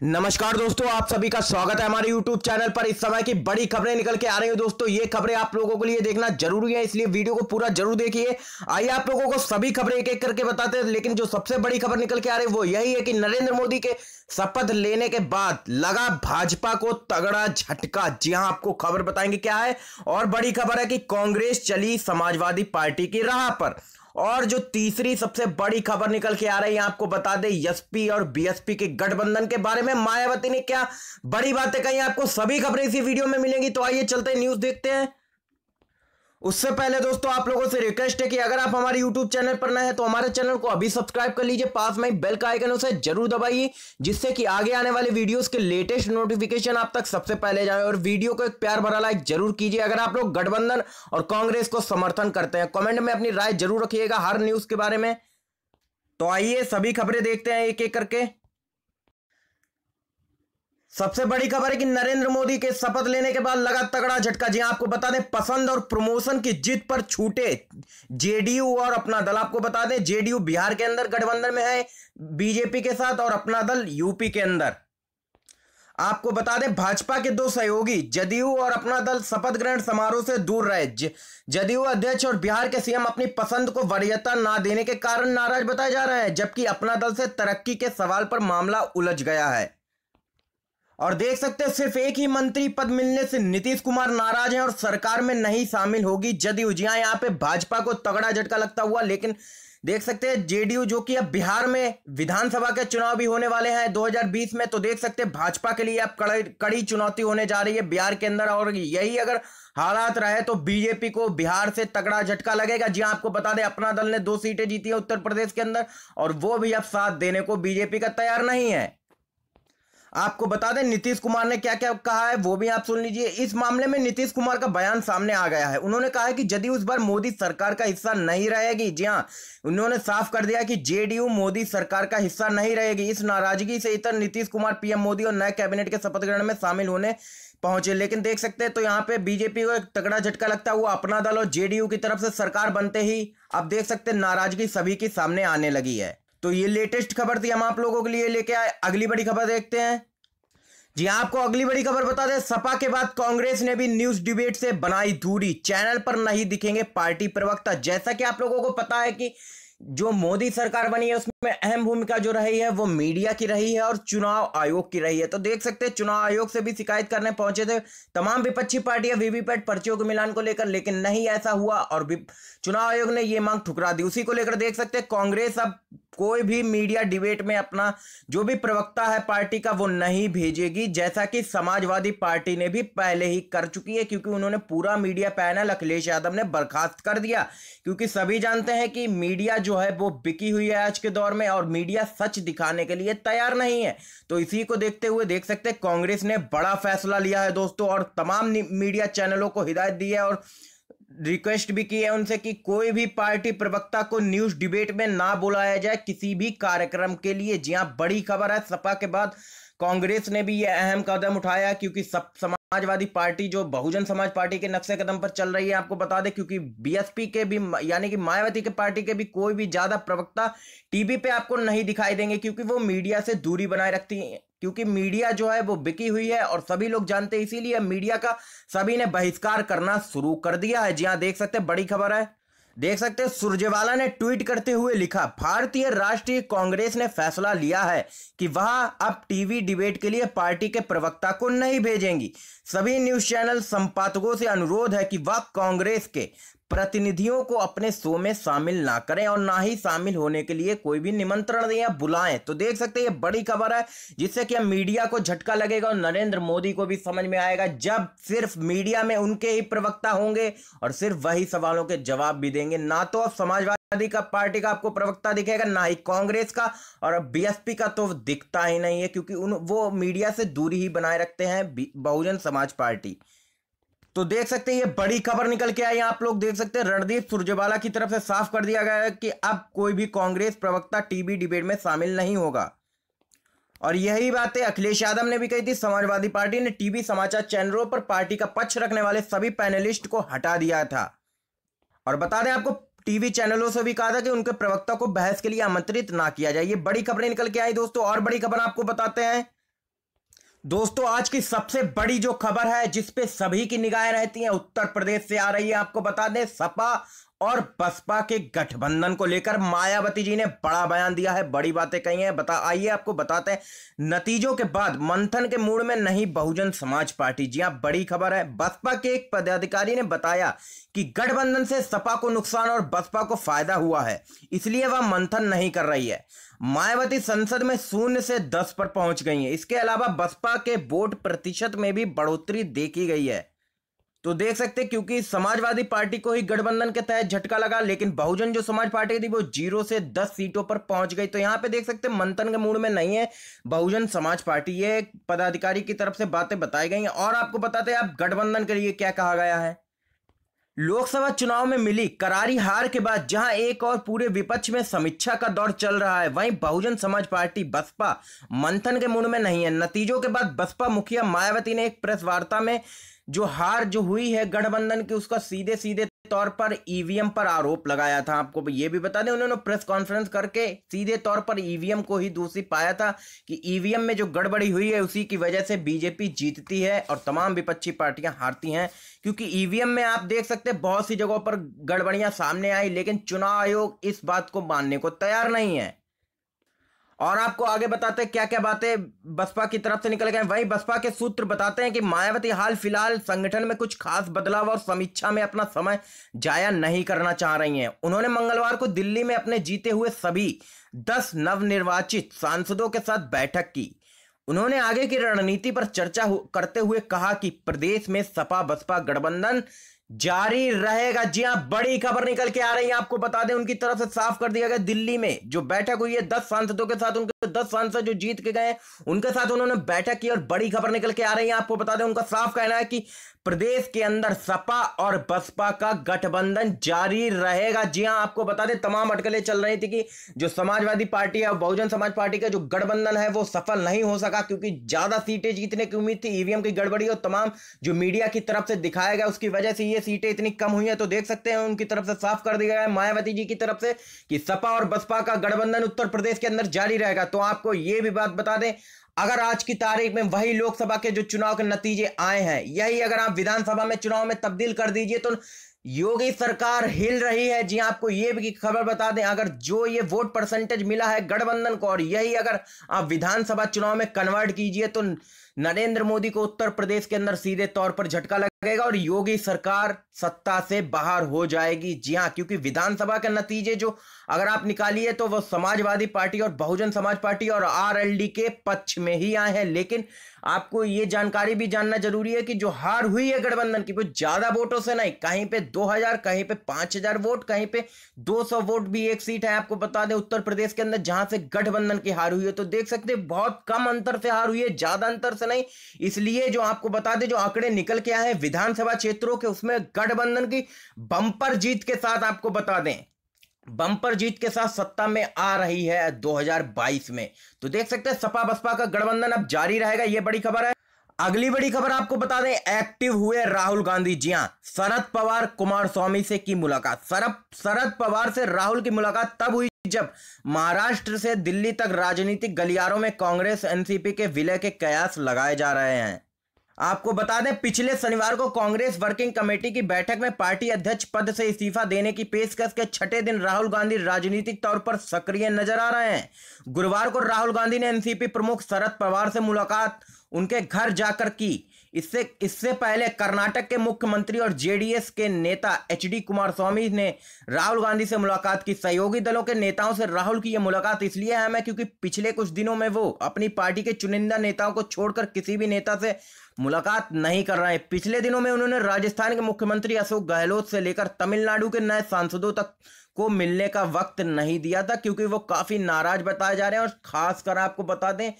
नमस्कार दोस्तों, आप सभी का स्वागत है हमारे YouTube चैनल पर। इस समय की बड़ी खबरें निकल के आ रही है दोस्तों, ये खबरें आप लोगों के लिए देखना ज़रूरी है, इसलिए वीडियो को पूरा ज़रूर देखिए। आइए आप लोगों को सभी खबरें एक एक करके बताते हैं, लेकिन जो सबसे बड़ी खबर निकल के आ रही है, वो यही है कि नरेंद्र मोदी के शपथ लेने के बाद लगा भाजपा को तगड़ा झटका। जी हाँ आपको खबर बताएँगे क्या है, और बड़ी खबर है कि कांग्रेस चली समाजवादी पार्टी की राह पर। और जो तीसरी सबसे बड़ी खबर निकल के आ रही है, आपको बता दें, एसपी और बीएसपी के गठबंधन के बारे में मायावती ने क्या बड़ी बातें कही आपको सभी खबरें इसी वीडियो में मिलेंगी तो आइए चलते न्यूज़ देखते हैं। उससे पहले दोस्तों, आप लोगों से रिक्वेस्ट है कि अगर आप हमारे YouTube चैनल पर नए हैं तो हमारे चैनल को अभी सब्सक्राइब कर लीजिए। पास में बेल का आइकन उसे ज़रूर दबाइए, जिससे कि आगे आने वाले वीडियोस के लेटेस्ट नोटिफिकेशन आप तक सबसे पहले जाए। और वीडियो को एक प्यार भरा लाइक ज़रूर कीजिए, अगर आप लोग गठबंधन और कांग्रेस को समर्थन करते हैं। कॉमेंट में अपनी राय ज़रूर रखिएगा हर न्यूज़ के बारे में। तो आइए, सभी खबरें देखते हैं एक एक करके। सबसे बड़ी खबर है कि नरेंद्र मोदी के शपथ लेने के बाद लगा तगड़ा झटका। जी हाँ, आपको बता दें पसंद और प्रमोशन की जीत पर छूटे जेडीयू और अपना दल। आपको बता दें जेडीयू बिहार के अंदर गठबंधन में है बीजेपी के साथ और अपना दल यूपी के अंदर। आपको बता दें भाजपा के दो सहयोगी जदयू और अपना दल शपथ ग्रहण समारोह से दूर रहे। जदयू अध्यक्ष और बिहार के सीएम अपनी पसंद को वरीयता ना देने के कारण नाराज़ बताया जा रहा है जबकि अपना दल से तरक्की के सवाल पर मामला उलझ गया है। और देख सकते हैं, सिर्फ़ एक ही मंत्री पद मिलने से नीतीश कुमार नाराज़ हैं और सरकार में नहीं शामिल होगी जदयू। जी हाँ यहाँ पे भाजपा को तगड़ा झटका लगता हुआ, लेकिन देख सकते हैं, जेडीयू जो कि अब बिहार में विधानसभा के चुनाव भी होने वाले हैं 2020 में तो देख सकते हैं, भाजपा के लिए अब कड़ी कड़ी चुनौती होने जा रही है बिहार के अंदर। और यही अगर हालात रहे तो बीजेपी को बिहार से तगड़ा झटका लगेगा। जी आपको बता दें, अपना दल ने दो सीटें जीती है उत्तर प्रदेश के अंदर, और वो भी अब साथ देने को बीजेपी का तैयार नहीं है। आपको बता दें, नीतीश कुमार ने क्या क्या कहा है, वो भी आप सुन लीजिए। इस मामले में नीतीश कुमार का बयान सामने आ गया है। उन्होंने कहा है कि यदि उस बार मोदी सरकार का हिस्सा नहीं रहेगी, जी हाँ उन्होंने साफ़ कर दिया कि जेडीयू मोदी सरकार का हिस्सा नहीं रहेगी। इस नाराज़गी से इतर नीतीश कुमार, पीएम मोदी और नए कैबिनेट के शपथ ग्रहण में शामिल होने पहुँचे। लेकिन देख सकते हैं तो यहाँ पे बीजेपी को एक तगड़ा झटका लगता हुआ अपना दल और जेडीयू की तरफ़ से सरकार बनते ही अब देख सकते हैं, नाराज़गी सभी की सामने आने लगी है। तो ये लेटेस्ट खबर थी हम आप लोगों के लिए लेके आए। अगली बड़ी खबर देखते हैं। जी आपको अगली बड़ी खबर बता दें, सपा के बाद कांग्रेस ने भी न्यूज़ डिबेट से बनाई दूरी चैनल पर नहीं दिखेंगे पार्टी प्रवक्ता। जैसा कि आप लोगों को पता है कि जो मोदी सरकार बनी है, उसमें अहम भूमिका जो रही है, वो मीडिया की रही है और चुनाव आयोग की रही है। तो देख सकते हैं, चुनाव आयोग से भी शिकायत करने पहुँचे थे। तमाम विपक्षी पार्टियाँ वीवीपैट पर्चियों के मिलान को लेकर, लेकिन नहीं ऐसा हुआ और चुनाव आयोग ने ये मांग ठुकरा दी। उसी को लेकर देख सकते हैं, कांग्रेस अब कोई भी मीडिया डिबेट में अपना जो भी प्रवक्ता है पार्टी का, वो नहीं भेजेगी। जैसा कि समाजवादी पार्टी ने भी पहले ही कर चुकी है, क्योंकि उन्होंने पूरा मीडिया पैनल अखिलेश यादव ने बर्खास्त कर दिया। क्योंकि सभी जानते हैं कि मीडिया जो है, वो बिकी हुई है आज के दौर में और मीडिया सच दिखाने के लिए तैयार नहीं है। तो इसी को देखते हुए देख सकते हैं, कांग्रेस ने बड़ा फैसला लिया है दोस्तों और तमाम मीडिया चैनलों को हिदायत दी है और रिक्वेस्ट भी की है उनसे कि कोई भी पार्टी प्रवक्ता को न्यूज़ डिबेट में ना बुलाया जाए, किसी भी कार्यक्रम के लिए। जी हाँ बड़ी खबर है। सपा के बाद कांग्रेस ने भी यह अहम कदम उठाया क्योंकि सब समाजवादी पार्टी जो बहुजन समाज पार्टी के नक्शे कदम पर चल रही है, आपको बता दें, क्योंकि बीएसपी के भी यानी कि मायावती के पार्टी के भी कोई भी ज़्यादा प्रवक्ता टीवी पे आपको नहीं दिखाई देंगे, क्योंकि वो मीडिया से दूरी बनाए रखती है। क्योंकि मीडिया जो है, वो बिकी हुई है और सभी लोग जानते हैं, इसीलिए मीडिया का सभी ने बहिष्कार करना शुरू कर दिया है। जी हाँ देख सकते हैं, बड़ी खबर है। देख सकते हैं, सुरजेवाला ने ट्वीट करते हुए लिखा, भारतीय राष्ट्रीय कांग्रेस ने फैसला लिया है कि वह अब टीवी डिबेट के लिए पार्टी के प्रवक्ता को नहीं भेजेंगी। सभी न्यूज़ चैनल संपादकों से अनुरोध है कि वह कांग्रेस के प्रतिनिधियों को अपने शो में शामिल ना करें और ना ही शामिल होने के लिए कोई भी निमंत्रण दें या बुलाएँ। तो देख सकते हैं, ये बड़ी खबर है, जिससे कि मीडिया को झटका लगेगा और नरेंद्र मोदी को भी समझ में आएगा, जब सिर्फ़ मीडिया में उनके ही प्रवक्ता होंगे और सिर्फ़ वही सवालों के जवाब भी देंगे। ना तो अब समाजवादी का पार्टी का आपको प्रवक्ता दिखेगा, ना ही कांग्रेस का, और बीएसपी का तो दिखता ही नहीं है, क्योंकि उन, वो मीडिया से दूरी ही बनाए रखते हैं बहुजन समाज पार्टी। तो देख सकते हैं, ये बड़ी खबर निकल के आई आप लोग देख सकते हैं, रणदीप सुरजेवाला की तरफ़ से साफ़ कर दिया गया है कि अब कोई भी कांग्रेस प्रवक्ता टीवी डिबेट में शामिल नहीं होगा। और यही बातें अखिलेश यादव ने भी कही थी, समाजवादी पार्टी ने टीवी समाचार चैनलों पर पार्टी का पक्ष रखने वाले सभी पैनलिस्ट को हटा दिया था। और बता दें, आपको टीवी चैनलों से भी कहा था कि उनके प्रवक्ता को बहस के लिए आमंत्रित ना किया जाए। ये बड़ी खबरें निकल के आई दोस्तों, और बड़ी खबर आपको बताते हैं। दोस्तों, आज की सबसे बड़ी जो खबर है जिसपे सभी की निगाहें रहती हैं, उत्तर प्रदेश से आ रही है। आपको बता दें, सपा और बसपा के गठबंधन को लेकर मायावती जी ने बड़ा बयान दिया है, बड़ी बातें कही हैं। बता, आइए आपको बताते हैं। नतीजों के बाद मंथन के मूड में नहीं बहुजन समाज पार्टी। जी हाँ बड़ी खबर है। बसपा के एक पदाधिकारी ने बताया कि गठबंधन से सपा को नुकसान और बसपा को फ़ायदा हुआ है, इसलिए वह मंथन नहीं कर रही है। मायावती संसद में शून्य से दस पर पहुँच गई है। इसके अलावा बसपा के वोट प्रतिशत में भी बढ़ोतरी देखी गई है। तो देख सकते क्योंकि समाजवादी पार्टी को ही गठबंधन के तहत झटका लगा, लेकिन बहुजन जो समाज पार्टी थी, वो ज़ीरो से दस सीटों पर पहुँच गई। तो यहाँ पे देख सकते मंथन के मूड में नहीं है, बहुजन समाज पार्टी। ये पदाधिकारी की तरफ़ से बातें बताई गई हैं, और आपको बताते हैं आप गठबंधन के लिए क्या कहा गया है। लोकसभा चुनाव में मिली करारी हार के बाद, जहाँ एक और पूरे विपक्ष में समीक्षा का दौर चल रहा है, वहीं बहुजन समाज पार्टी बसपा मंथन के मूड में नहीं है। नतीजों के बाद बसपा मुखिया मायावती ने एक प्रेस वार्ता में जो हार जो हुई है गठबंधन की, उसका सीधे सीधे तौर पर ईवीएम पर आरोप लगाया था। आपको ये भी बता दें, उन्होंने प्रेस कॉन्फ्रेंस करके सीधे तौर पर ईवीएम को ही दोषी पाया था कि ईवीएम में जो गड़बड़ी हुई है, उसी की वजह से बीजेपी जीतती है और तमाम विपक्षी पार्टियाँ हारती हैं। क्योंकि ईवीएम में आप देख सकते हैं, बहुत सी जगहों पर गड़बड़ियाँ सामने आई, लेकिन चुनाव आयोग इस बात को मानने को तैयार नहीं है। और आपको आगे बताते हैं क्या क्या बातें बसपा की तरफ़ से निकल गए वहीं बसपा के सूत्र बताते हैं कि मायावती हाल फ़िलहाल संगठन में कुछ खास बदलाव और समीक्षा में अपना समय जाया नहीं करना चाह रही हैं। उन्होंने मंगलवार को दिल्ली में अपने जीते हुए सभी दस नवनिर्वाचित सांसदों के साथ बैठक की। उन्होंने आगे की रणनीति पर चर्चा करते हुए कहा कि प्रदेश में सपा बसपा गठबंधन जारी रहेगा। जी हाँ बड़ी खबर निकल के आ रही है। आपको बता दें, उनकी तरफ़ से साफ़ कर दिया गया, दिल्ली में जो बैठक हुई है, दस सांसदों के साथ उनके दस सांसद जो जीत के गए, उनके साथ उन्होंने बैठक की और बड़ी खबर निकल के आ रही है। आपको बता दें, उनका साफ़ कहना है कि प्रदेश के अंदर सपा और बसपा का गठबंधन जारी रहेगा। जी हाँ, आपको बता दें, तमाम अटकलें चल रही थी कि जो समाजवादी पार्टी है बहुजन समाज पार्टी का जो गठबंधन है, वो सफल नहीं हो सका क्योंकि ज़्यादा सीटें जीतने की उम्मीद थी, ईवीएम की गड़बड़ी और तमाम जो मीडिया की तरफ़ से दिखाया गया, उसकी वजह से ये सीटें इतनी कम हुई है। तो देख सकते हैं, उनकी तरफ़ से साफ़ कर दिया गया मायावती जी की तरफ़ से कि सपा और बसपा का गठबंधन उत्तर प्रदेश के अंदर जारी रहेगा। तो आपको ये भी बात बता दें, अगर आज की तारीख में वही लोकसभा के जो चुनाव के नतीजे आए हैं, यही अगर आप विधानसभा में चुनाव में तब्दील कर दीजिए तो योगी सरकार हिल रही है। जी आपको ये भी खबर बता दें, अगर जो ये वोट परसेंटेज मिला है गठबंधन को, और यही अगर आप विधानसभा चुनाव में कन्वर्ट कीजिए तो नरेंद्र मोदी को उत्तर प्रदेश के अंदर सीधे तौर पर झटका लगेगा और योगी सरकार सत्ता से बाहर हो जाएगी। जी हाँ क्योंकि विधानसभा के नतीजे जो अगर आप निकालिए तो वो समाजवादी पार्टी और बहुजन समाज पार्टी और आरएलडी के पक्ष में ही आए हैं। लेकिन आपको ये जानकारी भी जानना ज़रूरी है कि जो हार हुई है गठबंधन की, वो ज़्यादा वोटों से नहीं, कहीं पे 2000 कहीं पे 5000 वोट, कहीं पे 200 वोट भी एक सीट है। आपको बता दें, उत्तर प्रदेश के अंदर जहाँ से गठबंधन की हार हुई है तो देख सकते हैं बहुत कम अंतर से हार हुई है, ज़्यादा अंतर से नहीं। इसलिए जो आपको बता दें, जो आंकड़े निकल के आए हैं विधानसभा क्षेत्रों के उसमें गठबंधन की बंपर जीत के साथ आपको बता दें। बंपर जीत के साथ सत्ता में आ रही है 2022 में। तो देख सकते हैं सपा बसपा का गठबंधन अब जारी रहेगा यह बड़ी खबर है। अगली बड़ी खबर आपको बता दें, एक्टिव हुए राहुल गांधी जी। हाँ, शरद पवार, कुमार स्वामी से की मुलाकात। शरद शरद पवार से राहुल की मुलाकात तब हुई जब महाराष्ट्र से दिल्ली तक राजनीतिक गलियारों में कांग्रेस, एनसीपी के विलय के कयास लगाए जा रहे हैं। आपको बता दें, पिछले शनिवार को कांग्रेस वर्किंग कमेटी की बैठक में पार्टी अध्यक्ष पद से इस्तीफा देने की पेशकश के छठे दिन राहुल गांधी राजनीतिक तौर पर सक्रिय नज़र आ रहे हैं। गुरुवार को राहुल गांधी ने एनसीपी प्रमुख शरद पवार से मुलाकात, उनके घर जाकर की। इससे इससे पहले कर्नाटक के मुख्यमंत्री और जेडीएस के नेता एच डी कुमार स्वामी ने राहुल गांधी से मुलाकात की। सहयोगी दलों के नेताओं से राहुल की यह मुलाकात इसलिए अहम है क्योंकि पिछले कुछ दिनों में वो अपनी पार्टी के चुनिंदा नेताओं को छोड़कर किसी भी नेता से मुलाकात नहीं कर रहे हैं। पिछले दिनों में उन्होंने राजस्थान के मुख्यमंत्री अशोक गहलोत से लेकर तमिलनाडु के नए सांसदों तक को मिलने का वक्त नहीं दिया था क्योंकि वो काफ़ी नाराज़ बताए जा रहे हैं और खासकर आपको बता दें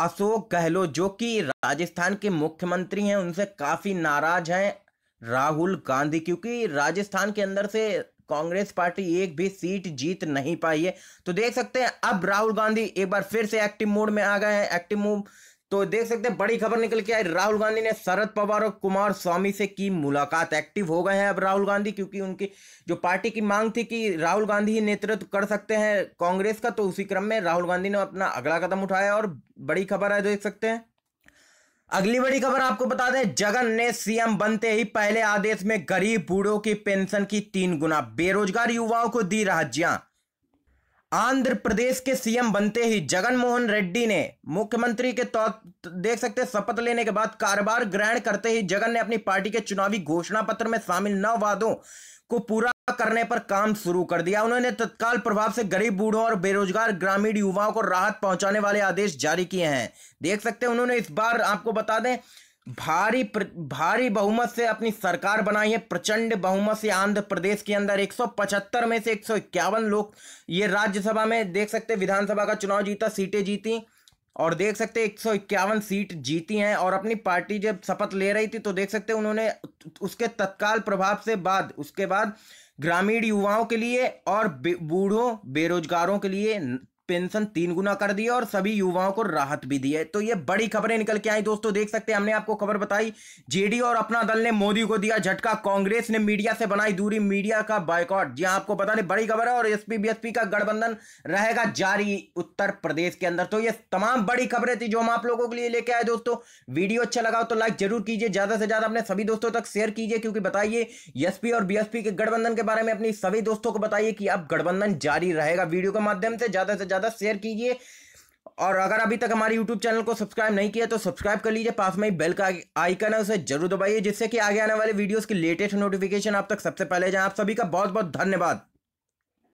अशोक गहलोत, जो कि राजस्थान के मुख्यमंत्री हैं, उनसे काफ़ी नाराज़ हैं राहुल गांधी, क्योंकि राजस्थान के अंदर से कांग्रेस पार्टी एक भी सीट जीत नहीं पाई है। तो देख सकते हैं, अब राहुल गांधी एक बार फिर से एक्टिव मोड में आ गए हैं। एक्टिव मूव तो देख सकते हैं, बड़ी खबर निकल के आई। राहुल गांधी ने शरद पवार और कुमार स्वामी से की मुलाकात। एक्टिव हो गए हैं अब राहुल गांधी, क्योंकि उनकी जो पार्टी की मांग थी कि राहुल गांधी ही नेतृत्व कर सकते हैं कांग्रेस का तो उसी क्रम में राहुल गांधी ने अपना अगला कदम उठाया और बड़ी खबर है, देख सकते हैं। अगली बड़ी खबर आपको बता दें, जगन ने सीएम बनते ही पहले आदेश में गरीब बूढ़ों की पेंशन की तीन गुना बेरोजगार युवाओं को दी राज्यां आंध्र प्रदेश के सीएम बनते ही जगन मोहन रेड्डी ने मुख्यमंत्री के तौर, देख सकते शपथ लेने के बाद कारोबार ग्रहण करते ही जगन ने अपनी पार्टी के चुनावी घोषणा पत्र में शामिल नौ वादों को पूरा करने पर काम शुरू कर दिया। उन्होंने तत्काल प्रभाव से गरीब बूढ़ों और बेरोजगार ग्रामीण युवाओं को राहत पहुँचाने वाले आदेश जारी किए हैं। देख सकते हैं, उन्होंने इस बार आपको बता दें भारी प्र, भारी बहुमत से अपनी सरकार बनाई है। प्रचंड बहुमत से आंध्र प्रदेश के अंदर 175 में से एक सौ इक्यावन लोग ये राज्यसभा में देख सकते विधानसभा का चुनाव जीता सीटें जीती और देख सकते एक सौ इक्यावन सीट जीती हैं और अपनी पार्टी जब शपथ ले रही थी तो देख सकते उन्होंने उसके तत्काल प्रभाव से बाद उसके बाद ग्रामीण युवाओं के लिए और बूढ़ों बेरोजगारों के लिए पेंशन तीन गुना कर दिया और सभी युवाओं को राहत भी दी है। तो ये बड़ी खबरें निकल के आई दोस्तों, देख सकते हैं हमने आपको खबर बताई। जेडी और अपना दल ने मोदी को दिया झटका, कांग्रेस ने मीडिया से बनाई दूरी, मीडिया का बायकॉट। जी आपको बता दें बड़ी खबर है और एसपी, बीएसपी का गठबंधन रहेगा जारी उत्तर प्रदेश के अंदर। तो ये तमाम बड़ी खबरें थी जो हम आप लोगों के लिए लेके आए दोस्तों। वीडियो अच्छा लगा तो लाइक ज़रूर कीजिए, ज़्यादा से ज़्यादा अपने सभी दोस्तों तक शेयर कीजिए, क्योंकि बताइए, एसपी और बीएसपी के गठबंधन के बारे में अपनी सभी दोस्तों को बताइए कि अब गठबंधन जारी रहेगा वीडियो के माध्यम से, ज़्यादा से ज़्यादा शेयर कीजिए। और अगर अभी तक हमारे YouTube चैनल को सब्सक्राइब नहीं किया तो सब्सक्राइब कर लीजिए। पास में ही बेल का आइकन है, उसे ज़रूर दबाइए, जिससे कि आगे आने वाले वीडियोस की लेटेस्ट नोटिफिकेशन आप तक सबसे पहले जाए। आप सभी का बहुत बहुत धन्यवाद।